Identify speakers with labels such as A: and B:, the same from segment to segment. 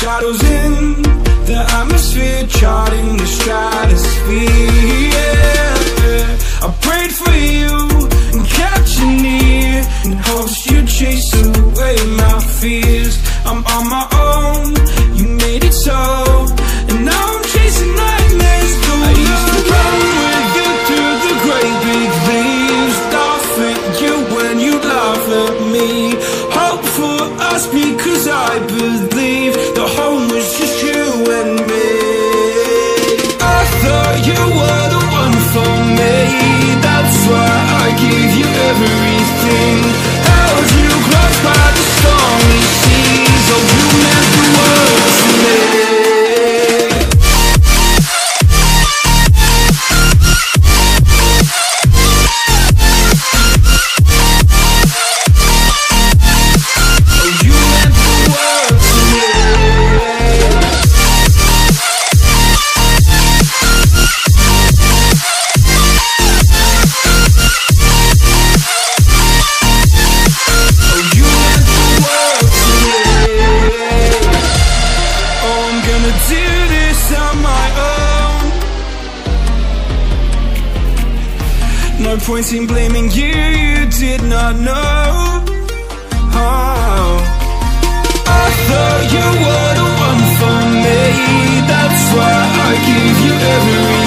A: shadows in the atmosphere, charting the stratosphere. Yeah. I prayed for you and kept you near in hopes you'd chase away my fears. I'm on my own, you made it so. And now I'm chasing nightmares through I used to run with you through the great big leaves Laugh at you when you laugh at me Hope for us because I believe No point in blaming you, you did not know. Oh. I thought you were the one for me. That's why I gave you everything.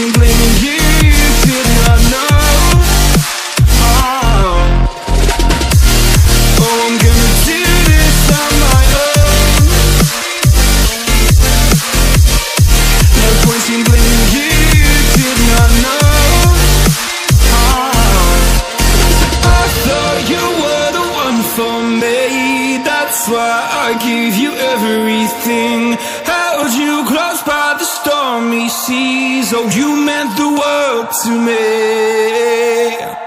A: Point blaming you, you did not know. Oh, oh I'm gonna do this on my own. No point in blaming you, you did not know. I thought you were the one for me. That's why I gave you everything. Seas. Oh, you meant the world to me.